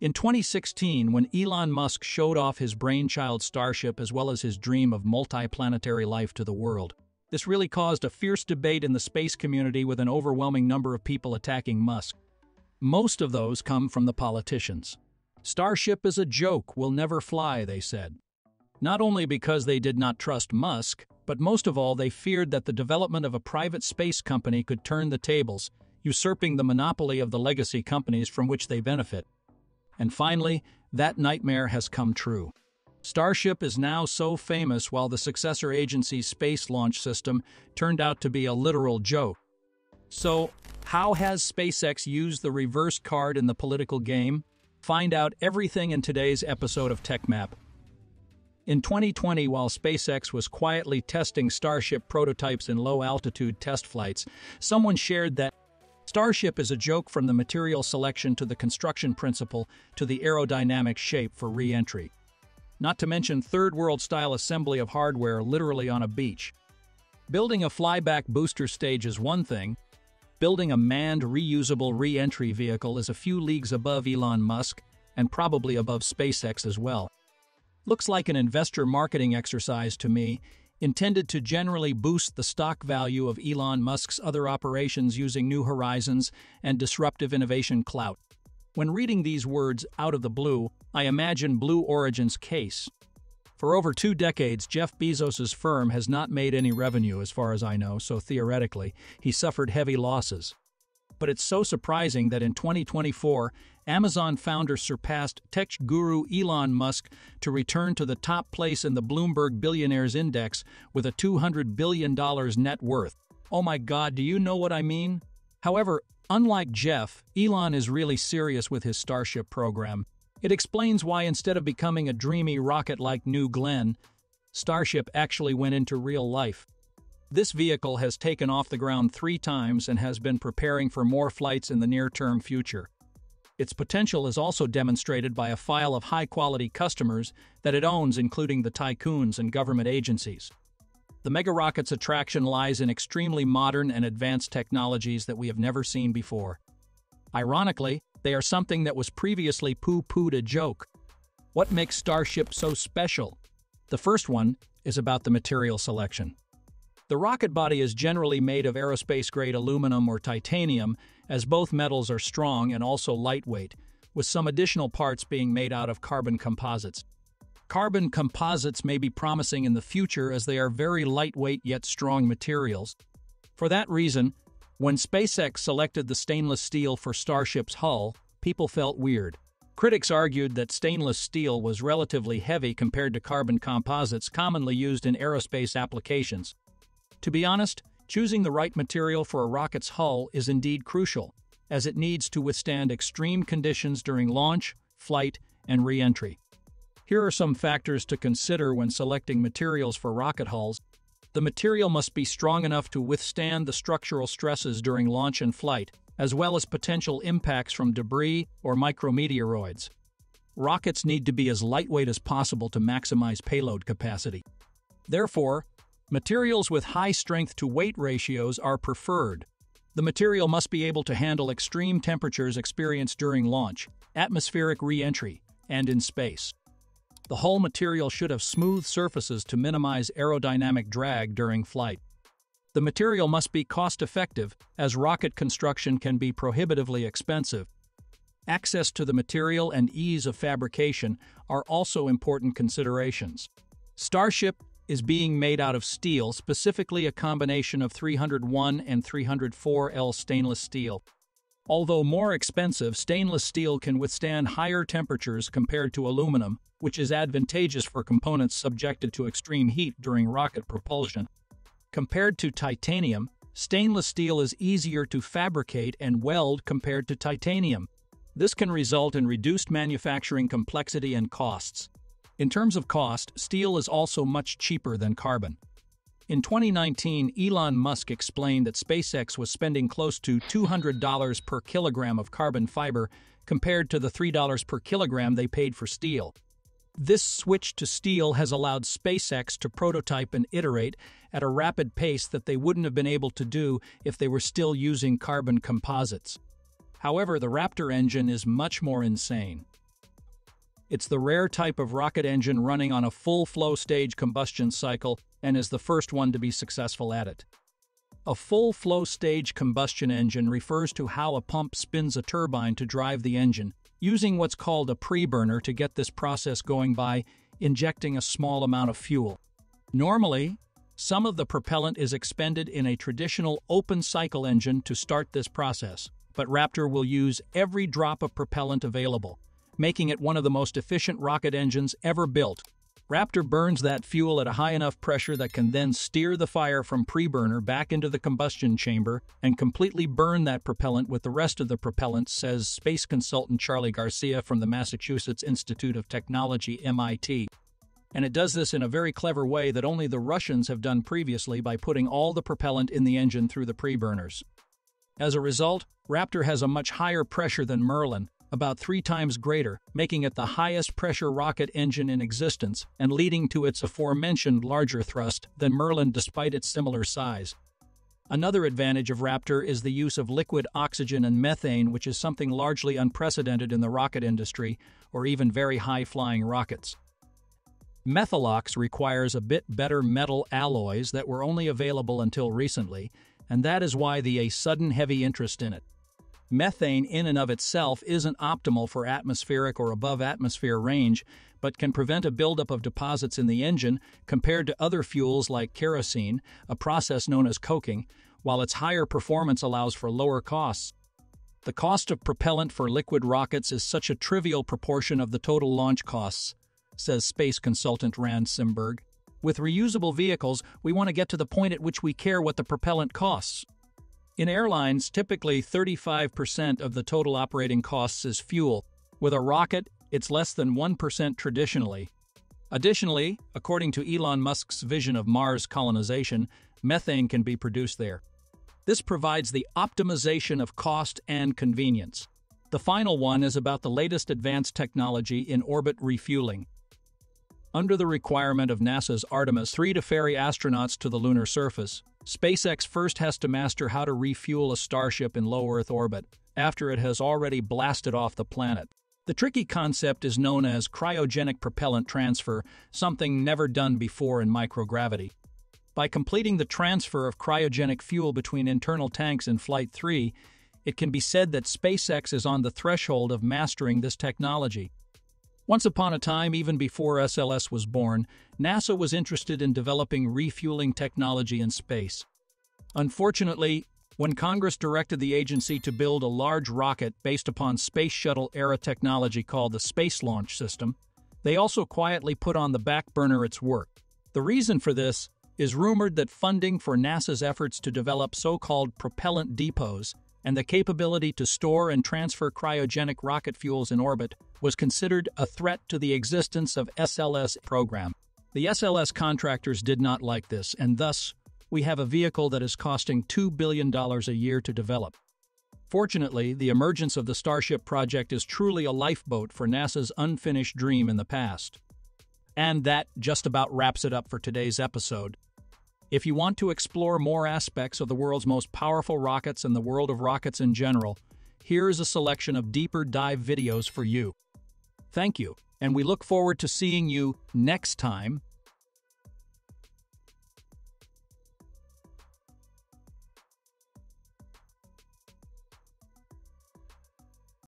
In 2016, when Elon Musk showed off his brainchild Starship as well as his dream of multiplanetary life to the world, this really caused a fierce debate in the space community with an overwhelming number of people attacking Musk. Most of those come from the politicians. Starship is a joke, will never fly, they said. Not only because they did not trust Musk, but most of all they feared that the development of a private space company could turn the tables, usurping the monopoly of the legacy companies from which they benefit. And finally, that nightmare has come true. Starship is now so famous while the successor agency's space launch system turned out to be a literal joke. So, how has SpaceX used the reverse card in the political game? Find out everything in today's episode of TechMap. In 2020, while SpaceX was quietly testing Starship prototypes in low-altitude test flights, someone shared that Starship is a joke from the material selection to the construction principle to the aerodynamic shape for re-entry not to mention third world style assembly of hardware literally on a beach. Building a flyback booster stage is one thing, building a manned reusable re entry vehicle is a few leagues above Elon Musk and probably above SpaceX as well. Looks like an investor marketing exercise to me, intended to generally boost the stock value of Elon Musk's other operations using New Horizons and disruptive innovation clout. When reading these words out of the blue, I imagine Blue Origin's case. For over two decades, Jeff Bezos' firm has not made any revenue, as far as I know, so theoretically, he suffered heavy losses. But it's so surprising that in 2024, Amazon founder surpassed tech guru Elon Musk to return to the top place in the Bloomberg Billionaires Index with a $200 billion net worth. Oh my god, do you know what I mean? However, unlike Jeff, Elon is really serious with his Starship program. It explains why instead of becoming a dreamy rocket like New Glenn, Starship actually went into real life. This vehicle has taken off the ground three times and has been preparing for more flights in the near-term future. Its potential is also demonstrated by a file of high-quality customers that it owns including the tycoons and government agencies. The Mega Rocket's attraction lies in extremely modern and advanced technologies that we have never seen before. Ironically, they are something that was previously poo-pooed a joke. What makes Starship so special? The first one is about the material selection. The rocket body is generally made of aerospace-grade aluminum or titanium, as both metals are strong and also lightweight, with some additional parts being made out of carbon composites. Carbon composites may be promising in the future as they are very lightweight yet strong materials. For that reason, when SpaceX selected the stainless steel for Starship's hull, people felt weird. Critics argued that stainless steel was relatively heavy compared to carbon composites commonly used in aerospace applications. To be honest, choosing the right material for a rocket's hull is indeed crucial, as it needs to withstand extreme conditions during launch, flight, and re-entry. Here are some factors to consider when selecting materials for rocket hulls. The material must be strong enough to withstand the structural stresses during launch and flight, as well as potential impacts from debris or micrometeoroids. Rockets need to be as lightweight as possible to maximize payload capacity. Therefore, materials with high strength-to-weight ratios are preferred. The material must be able to handle extreme temperatures experienced during launch, atmospheric re-entry, and in space. The hull material should have smooth surfaces to minimize aerodynamic drag during flight. The material must be cost-effective, as rocket construction can be prohibitively expensive. Access to the material and ease of fabrication are also important considerations. Starship is being made out of steel, specifically a combination of 301 and 304L stainless steel. Although more expensive, stainless steel can withstand higher temperatures compared to aluminum, which is advantageous for components subjected to extreme heat during rocket propulsion. Compared to titanium, stainless steel is easier to fabricate and weld compared to titanium. This can result in reduced manufacturing complexity and costs. In terms of cost, steel is also much cheaper than carbon. In 2019, Elon Musk explained that SpaceX was spending close to $200 per kilogram of carbon fiber compared to the $3 per kilogram they paid for steel. This switch to steel has allowed SpaceX to prototype and iterate at a rapid pace that they wouldn't have been able to do if they were still using carbon composites. However, the Raptor engine is much more insane. It's the rare type of rocket engine running on a full flow stage combustion cycle and is the first one to be successful at it. A full flow stage combustion engine refers to how a pump spins a turbine to drive the engine, using what's called a preburner to get this process going by injecting a small amount of fuel. Normally, some of the propellant is expended in a traditional open cycle engine to start this process, but Raptor will use every drop of propellant available, making it one of the most efficient rocket engines ever built. Raptor burns that fuel at a high enough pressure that can then steer the fire from preburner back into the combustion chamber and completely burn that propellant with the rest of the propellant, says space consultant Charlie Garcia from the Massachusetts Institute of Technology, MIT and it does this in a very clever way that only the Russians have done previously by putting all the propellant in the engine through the preburners. As a result, Raptor has a much higher pressure than Merlin, about three times greater, making it the highest pressure rocket engine in existence and leading to its aforementioned larger thrust than Merlin despite its similar size. Another advantage of Raptor is the use of liquid oxygen and methane, which is something largely unprecedented in the rocket industry or even very high-flying rockets. Methalox requires a bit better metal alloys that were only available until recently, and that is why the a sudden heavy interest in it. Methane in and of itself isn't optimal for atmospheric or above atmosphere range, but can prevent a buildup of deposits in the engine compared to other fuels like kerosene, a process known as coking, while its higher performance allows for lower costs. The cost of propellant for liquid rockets is such a trivial proportion of the total launch costs says space consultant Rand Simberg. With reusable vehicles, we want to get to the point at which we care what the propellant costs. In airlines, typically 35% of the total operating costs is fuel. With a rocket, it's less than 1% traditionally. Additionally, according to Elon Musk's vision of Mars colonization, methane can be produced there. This provides the optimization of cost and convenience. The final one is about the latest advanced technology in orbit refueling. Under the requirement of NASA's Artemis 3 to ferry astronauts to the lunar surface, SpaceX first has to master how to refuel a Starship in low Earth orbit after it has already blasted off the planet. The tricky concept is known as cryogenic propellant transfer, something never done before in microgravity. By completing the transfer of cryogenic fuel between internal tanks in Flight 3, it can be said that SpaceX is on the threshold of mastering this technology. Once upon a time, even before SLS was born, NASA was interested in developing refueling technology in space. Unfortunately, when Congress directed the agency to build a large rocket based upon Space Shuttle era technology called the Space Launch System, they also quietly put on the back burner its work. The reason for this is rumored that funding for NASA's efforts to develop so-called propellant depots and the capability to store and transfer cryogenic rocket fuels in orbit was considered a threat to the existence of SLS program. The SLS contractors did not like this, and thus, we have a vehicle that is costing $2 billion a year to develop. Fortunately, the emergence of the Starship project is truly a lifeboat for NASA's unfinished dream in the past. And that just about wraps it up for today's episode. If you want to explore more aspects of the world's most powerful rockets and the world of rockets in general, here is a selection of deeper dive videos for you. Thank you, and we look forward to seeing you next time